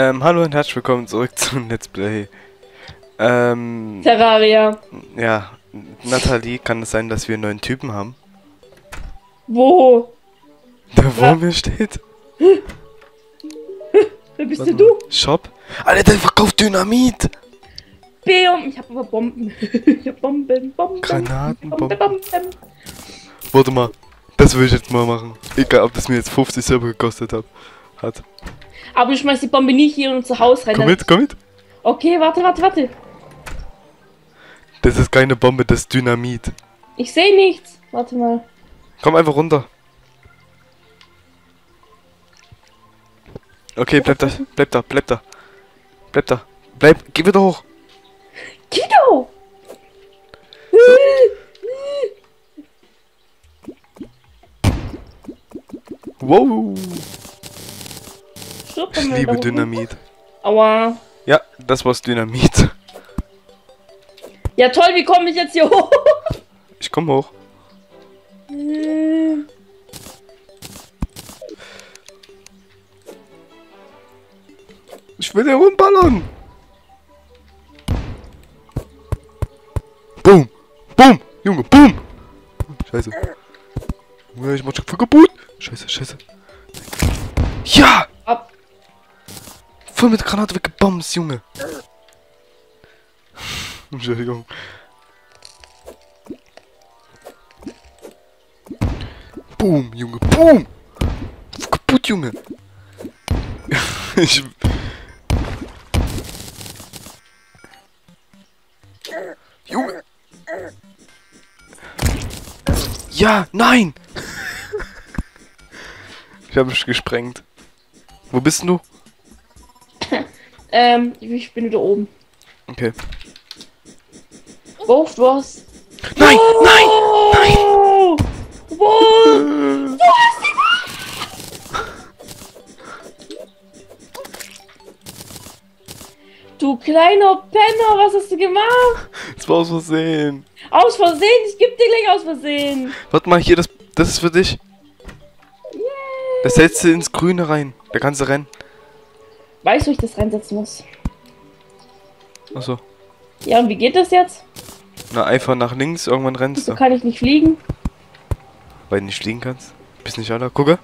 Ähm, hallo und herzlich willkommen zurück zum Let's Play. Ähm, Terraria. ja, Nathalie, kann es sein, dass wir einen neuen Typen haben? Wo? Der vor mir steht? Wer bist Warte denn du? mal. Shop? Alter, der verkauft Dynamit! Beum. Ich hab aber Bomben. ich hab Bomben, Bomben. Granaten, Bomben, Bomben. Warte mal, das will ich jetzt mal machen. Egal, ob das mir jetzt 50 Silber gekostet hat. hat. Aber du schmeißt die Bombe nicht hier in unser Haus rein. Komm mit, komm mit. Okay, warte, warte, warte. Das ist keine Bombe, das ist Dynamit. Ich sehe nichts. Warte mal. Komm einfach runter. Okay, bleib da, bleib da, bleib da. Bleib da. Bleib, geh wieder hoch. Kido! Wow. Stirb Ich doch mal liebe. Dynamit. Aua. Ja, das war's Dynamit. Ja toll, wie komme ich jetzt hier hoch? Ich komm hoch. Ich will hier rumballern. Boom. Boom. Junge, boom. Scheiße. Junge, ich mach schon kaputt. Scheiße, scheiße. Voll mit der Granate weggebombt, Junge. Entschuldigung. Boom, Junge, boom! Kaputt, Junge! ich. Junge! Ja, nein! ich habe mich gesprengt. Wo bist du? Ähm, ich bin wieder oben. Okay. Wo, du hast... Nein, nein! Wo? Wo? Du kleiner Penner, was hast du gemacht? Das war aus Versehen. Aus Versehen, ich geb dir gleich aus Versehen. Warte mal, hier, das, das ist für dich. Das setzt du ins Grüne rein. Da kannst du rennen. Weißt du, wo ich das reinsetzen muss? Achso. Ja, und wie geht das jetzt? Na, einfach nach links, irgendwann rennst So du. kann ich nicht fliegen. Weil du nicht fliegen kannst. Bist nicht aller. Gucke.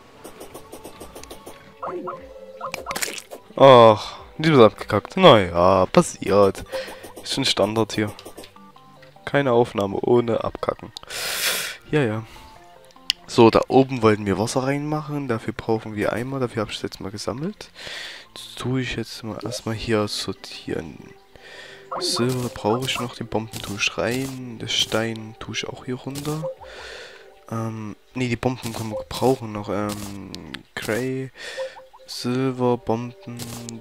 Ach, die ist abgekackt. Naja, passiert. Ist schon Standard hier. Keine Aufnahme ohne abkacken. Ja, ja. So, da oben wollten wir Wasser reinmachen. Dafür brauchen wir Eimer. Dafür habe ich es jetzt mal gesammelt. Tue ich jetzt mal erstmal hier sortieren. Silber brauche ich noch. Die Bomben tue ich rein. Das Stein tue ich auch hier runter. Ähm, nee, die Bomben können wir gebrauchen noch. Ähm, Cray, Silber, Bomben,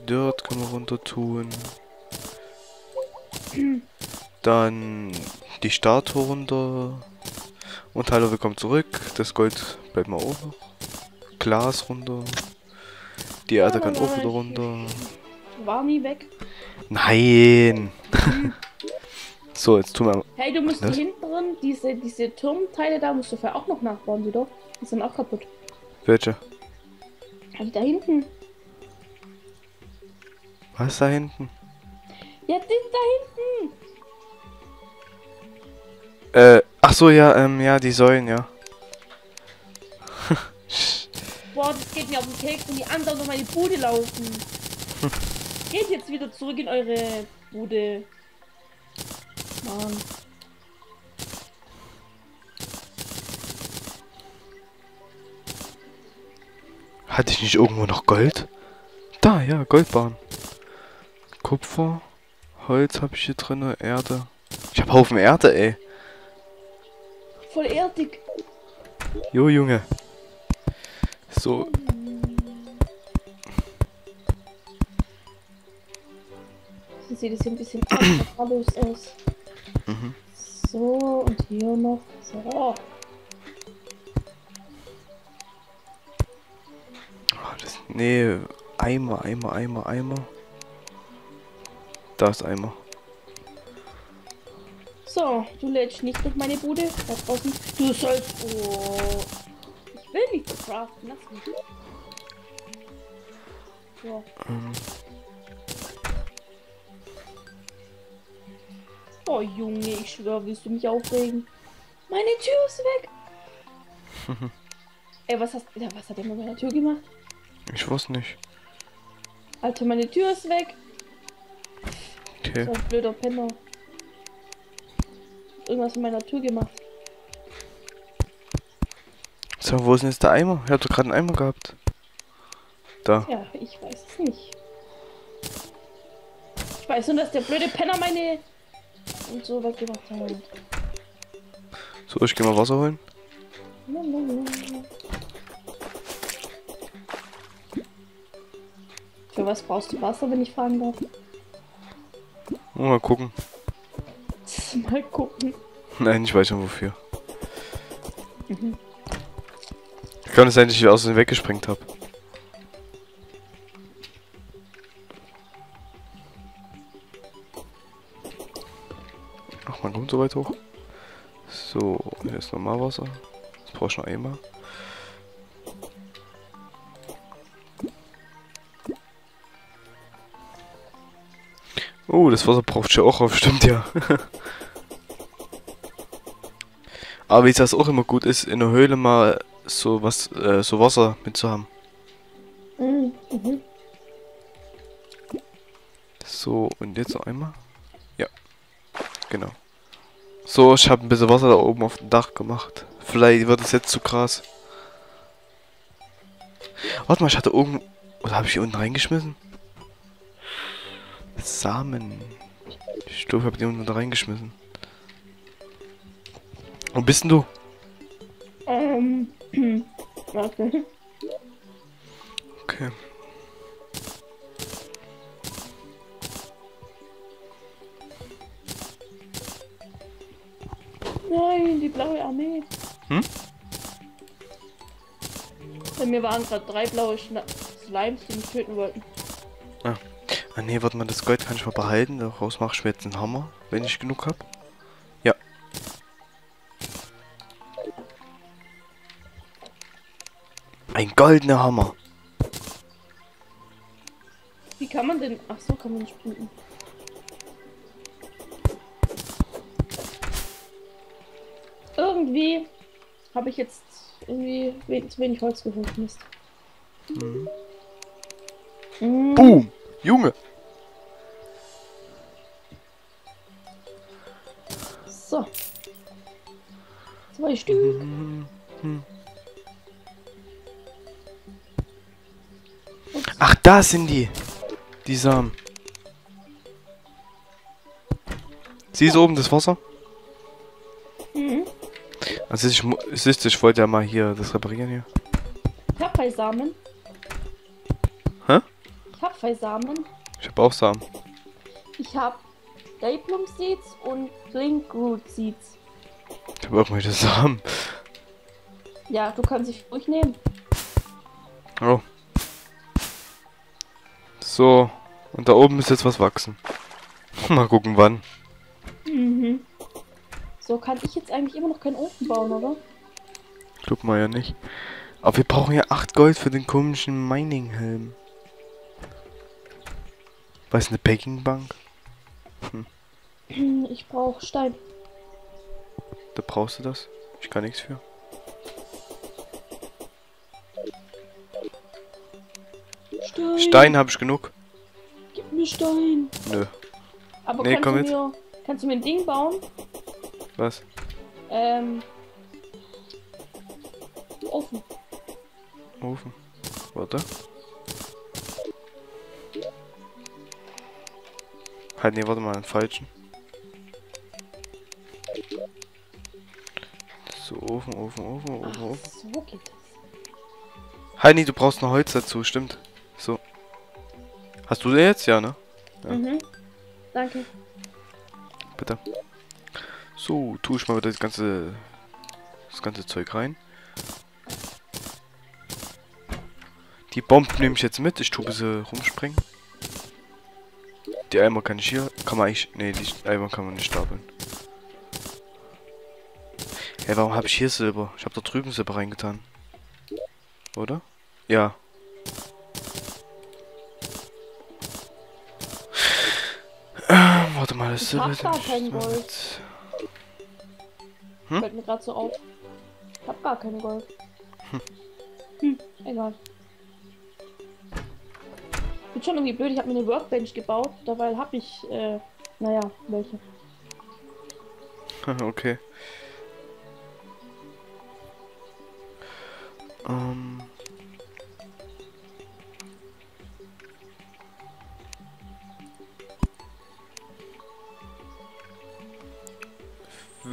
Dirt können wir runter tun. Dann die Statue runter. Und hallo, willkommen zurück. Das Gold bleibt mal auch noch. Glas runter. Die Erde kann auch wieder runter. War nie weg. Nein! so, jetzt tun wir. Hey, du musst hier hinten drin, diese, diese Turmteile da musst du vorher auch noch nachbauen, doch. Die sind auch kaputt. Welche? Ja, die da hinten. Was da hinten? Ja, die da hinten. Äh, ach so, ja, ähm, ja, die Säulen, ja. Boah, das geht mir auf den Keks und die anderen noch meine Bude laufen. Geht jetzt wieder zurück in eure Bude. Mann. Hatte ich nicht irgendwo noch Gold? Da, ja, Goldbahn. Kupfer, Holz habe ich hier drin, Erde. Ich habe Haufen Erde, ey. Voll erdig. Jo, Junge. So, So sieht es hier ein bisschen alles aus. Mhm. So, und hier noch. So. oh, das, nee, Eimer, Eimer, Eimer, Eimer. Da ist Eimer. So, du lädst nicht durch meine Bude. Da draußen. Du sollst. Oh will nicht zu craften. Lass mich. So. Ähm. Oh Junge, ich schwör, willst du mich aufregen? Meine Tür ist weg. Ey, was hast ja, was hat der mit meiner Tür gemacht? Ich wusste nicht. Alter, meine Tür ist weg. Okay. So ein blöder Penner. Irgendwas mit meiner Tür gemacht. So, wo ist denn jetzt der Eimer? Ich hab doch gerade einen Eimer gehabt. Da. Ja, ich weiß es nicht. Ich weiß nur, dass der blöde Penner meine und so weggemacht hat. So, ich geh mal Wasser holen. Für was brauchst du Wasser, wenn ich fragen darf? Mal gucken. Mal gucken. Nein, ich weiß schon wofür. Kann es sein, dass ich aus dem weggesprengt habe? Ach, man kommt so weit hoch. So, hier ist normal Wasser. Jetzt brauche ich noch einmal. Oh, das Wasser braucht ja auch auf, stimmt ja. Aber wie das auch immer gut ist, in der Höhle mal so was, äh, so Wasser mitzuhaben. Mhm. So, und jetzt noch einmal. Ja. Genau. So, ich habe ein bisschen Wasser da oben auf dem Dach gemacht. Vielleicht wird es jetzt zu krass. Warte mal, ich hatte oben... Oder habe ich hier unten reingeschmissen? Samen. Ich glaube, ich habe die unten reingeschmissen. Wo bist denn du? Ähm. Warte. Okay. Nein, die blaue Armee. Hm? Bei mir waren gerade drei blaue Schna Slimes, die mich töten wollten. Ah ne, warte mal, das Gold kann ich mal behalten. Daraus mache ich mir jetzt einen Hammer, wenn ich genug habe. Ein goldener Hammer. Wie kann man denn. Ach so, kann man nicht sprinten. Irgendwie habe ich jetzt irgendwie we zu wenig Holz geholt. Mist. Mhm. Mm. Boom! Junge! So. Zwei Stück. Mhm. Ach, da sind die. Die Samen. Siehst du oben das Wasser? Mhm. Also ich, siehst du, ich wollte ja mal hier das reparieren hier. Ich hab zwei Samen. Hä? Ich hab zwei Samen. Ich habe auch Samen. Ich hab Dayplum Seeds und Linkroot Seeds. Ich habe irgendwelche Samen. Ja, du kannst dich ruhig nehmen. Oh. So. Und da oben ist jetzt was wachsen. Mal gucken wann. Mhm. So kann ich jetzt eigentlich immer noch keinen Ofen bauen, oder? Glaub mal ja nicht. Aber wir brauchen ja 8 Gold für den komischen Mining-Helm. Was, eine Packing-Bank? Ich brauche Stein. Da brauchst du das. Ich kann nichts für. Stein. Stein habe ich genug. Gib mir Stein. Nö. Aber Nee, kannst, komm du jetzt. mir, kannst du mir ein Ding bauen? Was? Ähm. Ofen. Ofen. Warte. Halt, nee, warte mal, einen falschen. So, Ofen, Ofen, Ofen, Ach, Ofen, Ofen. so geht das. Heini, du brauchst noch Holz dazu, stimmt. So. Hast du den jetzt? Ja, ne? Ja. Mhm. Danke. Bitte. So, tue ich mal wieder das ganze, das ganze Zeug rein. Die Bomben nehme ich jetzt mit. Ich tue sie rumspringen. Die Eimer kann ich hier. Kann man eigentlich. Nee, die Eimer kann man nicht stapeln. Hey, warum habe ich hier Silber? Ich habe da drüben Silber reingetan. Oder? Ja. Mal, Also, Ich hab gar kein Gold. Hm? Fällt mir gerade so auf. Ich hab gar kein Gold. Hm, egal. Wird schon irgendwie blöd, ich habe mir eine Workbench gebaut, dabei habe ich, äh, naja, welche. okay.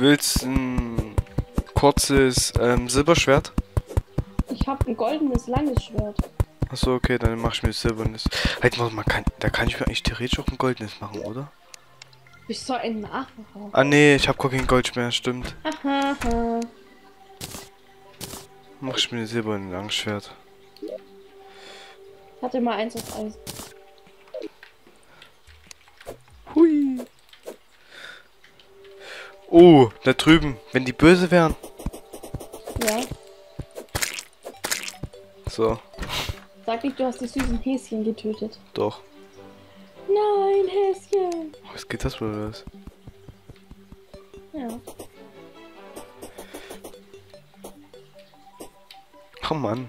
Willst ein kurzes ähm, Silberschwert? Ich habe ein goldenes, langes Schwert. Achso, okay, dann mach ich mir silbernes. Halt mal, man kann, da kann ich mir eigentlich theoretisch auch ein goldenes machen, oder? Ich soll ein Nachmacher. Ah nee, ich hab gar kein Gold mehr, stimmt. Aha, aha. Mach ich mir ein silbernes Langschwert. Hatte mal eins auf Eis. Oh, da drüben, wenn die böse wären. Ja. So, Sag nicht, du hast die süßen Häschen getötet. doch. Nein, Häschen. Was geht das wohl los? Ja. Oh Mann.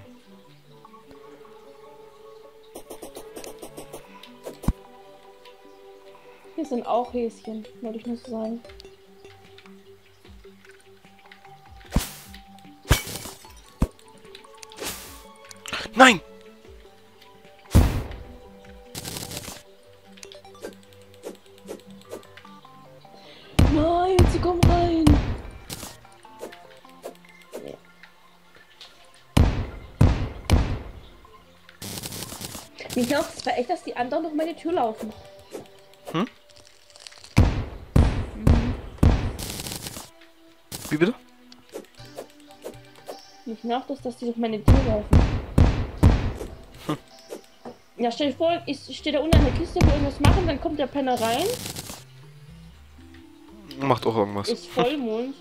Hier sind auch Häschen, wollte ich nur so sagen. Nein! Nein, sie kommen rein. Mich nervt es echt, dass die anderen noch meine Tür laufen. Hm? Mhm. Wie bitte? Mich nervt es, dass die durch meine Tür laufen. Ja, stell dir vor, ich stehe da unten an der Kiste, will irgendwas machen, dann kommt der Penner rein, Macht auch irgendwas. ist Vollmond.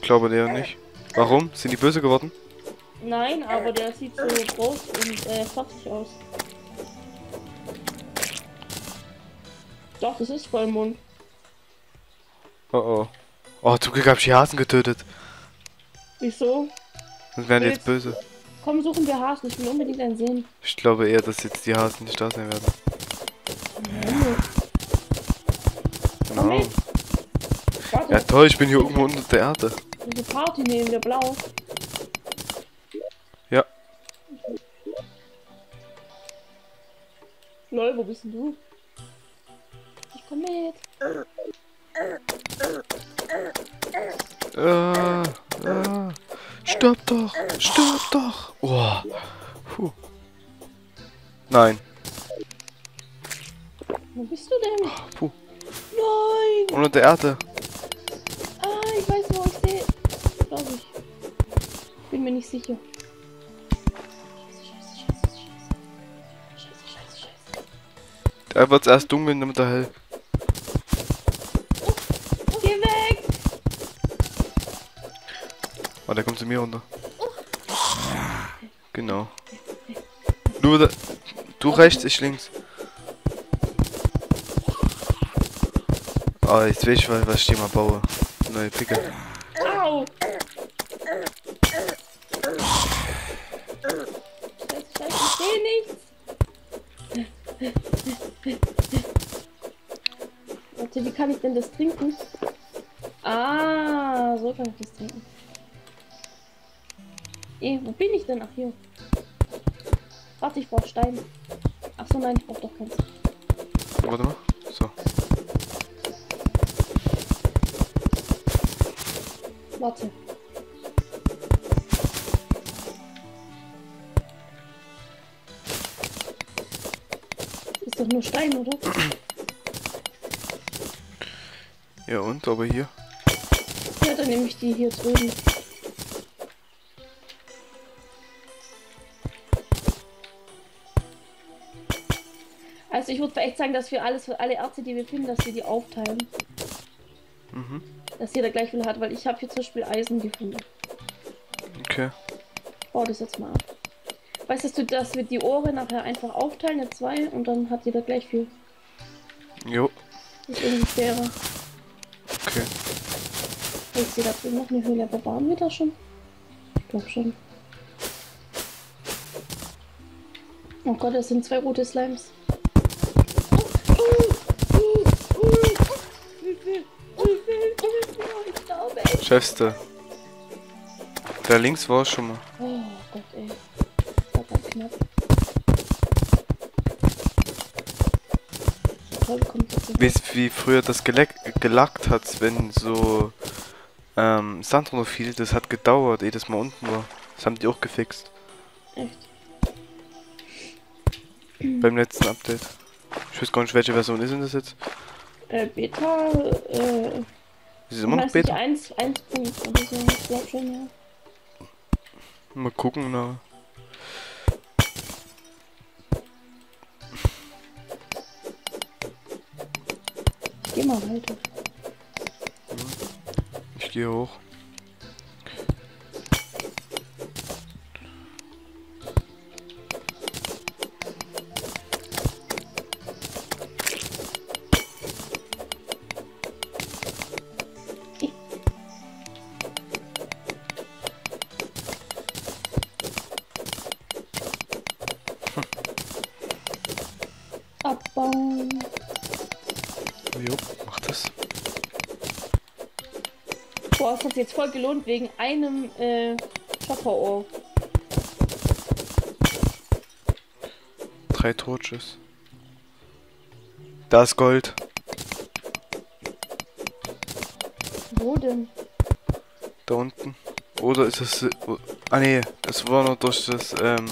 Glaube der nicht. Warum? Sind die böse geworden? Nein, aber der sieht so groß und äh, fertig aus. Doch, das ist Vollmond. Oh oh. Oh, zum Glück hab ich die Hasen getötet. Wieso? Sonst wären die jetzt böse. Komm, suchen wir Hasen, ich will unbedingt einen sehen. Ich glaube eher, dass jetzt die Hasen nicht da sein werden. Komm Genau. mit. Warte, Ja toll, ich bin hier irgendwo unter der Erde. diese Party nehmen wir blau. Ja. Lol, wo bist denn du? Ich komm mit. Äh, äh. Stirb doch! Stirb doch! Oh. Puh. Nein. Wo bist du denn? Puh. Nein! Unter der Erde. Ah, ich weiß, wo ich sehe. Glaube ich. Bin mir nicht sicher. Scheiße, scheiße, scheiße, scheiße. Scheiße, scheiße, scheiße. Da wird's erst dunkel, damit er hell. Geh weg! Oh, der kommt zu mir runter. Genau. Du, da, du rechts, ich links. Ah, jetzt weiß ich, was ich dir mal baue. Neue Picke. Warte, wie kann ich denn das trinken? Eh, wo bin ich denn? Ach, hier. Warte, ich brauche Stein. Ach so, nein, ich brauche doch keins. Warte mal. So. Warte. Ist doch nur Stein, oder? Ja und, aber hier. Ja, dann nehme ich die hier drüben. Also ich würde echt sagen, dass wir alles, alle Ärzte, die wir finden, dass wir die aufteilen. Mhm. Dass jeder gleich viel hat, weil ich habe hier zum Beispiel Eisen gefunden. Okay. Bau das jetzt mal ab. Weißt du, dass wir die Ohren nachher einfach aufteilen in zwei und dann hat jeder gleich viel. Jo. ist irgendwie fairer. Okay. Ich sehe da drüben noch eine Höhle, aber waren wir da schon? Ich glaube schon. Oh Gott, das sind zwei rote Slimes. Chefste. Da links war schon mal. Oh Gott, ey. Das war knapp. Toll, kommt jetzt Weißt du, wie früher das geleck gelackt hat, wenn so ähm, Sand runterfiel? Das hat gedauert, ehe das mal unten war. Das haben die auch gefixt. echt. Beim letzten Update. Ich weiß gar nicht, welche Version ist denn das jetzt? Äh, Beta, äh, Ist es immer noch Beta? 1, 1 Punkt oder so. Ich glaub schon, ja. Mal gucken, na. Geh mal weiter. Ich gehe hoch. Abbauen. Jo, mach das. Boah, es hat sich jetzt voll gelohnt wegen einem, äh, Chopper-Ohr. Drei Torches. Da ist Gold. Wo denn? Da unten. Oder ist es. äh, Ah nee, das war nur durch das ähm.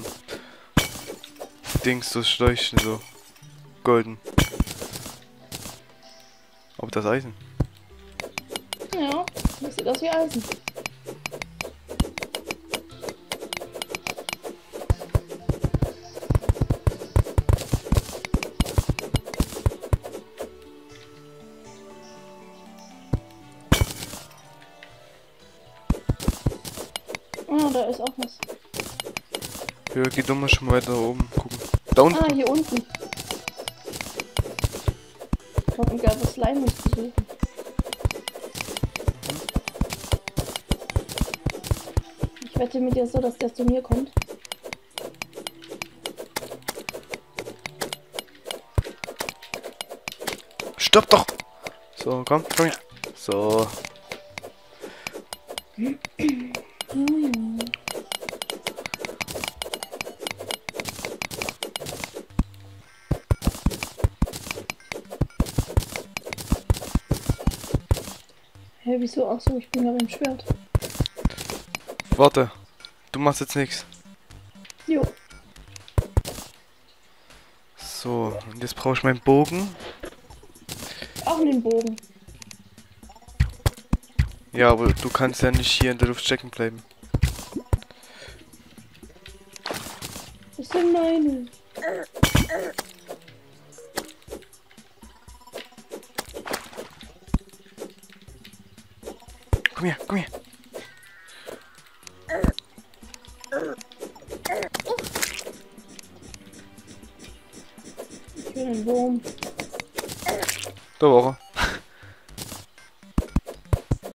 Dings, das Leuchten so. Golden. Aber das Eisen. Ja, das sieht aus wie Eisen. Ah, da ist auch was. Ja, geh doch mal schon weiter oben gucken. Da unten. Ah, hier unten. Ich hab ein gelbes Slime muss besuchen. Ich wette mit dir so, dass der zu mir kommt. Stopp doch! So, komm, komm her. So. Wieso? Ach so, ich bin ja beim Schwert. Warte. Du machst jetzt nichts. Jo. So, und jetzt brauche ich meinen Bogen. Auch einen Bogen. Ja, aber du kannst ja nicht hier in der Luft stecken bleiben. Das sind meine. Komm her, komm her. Ich will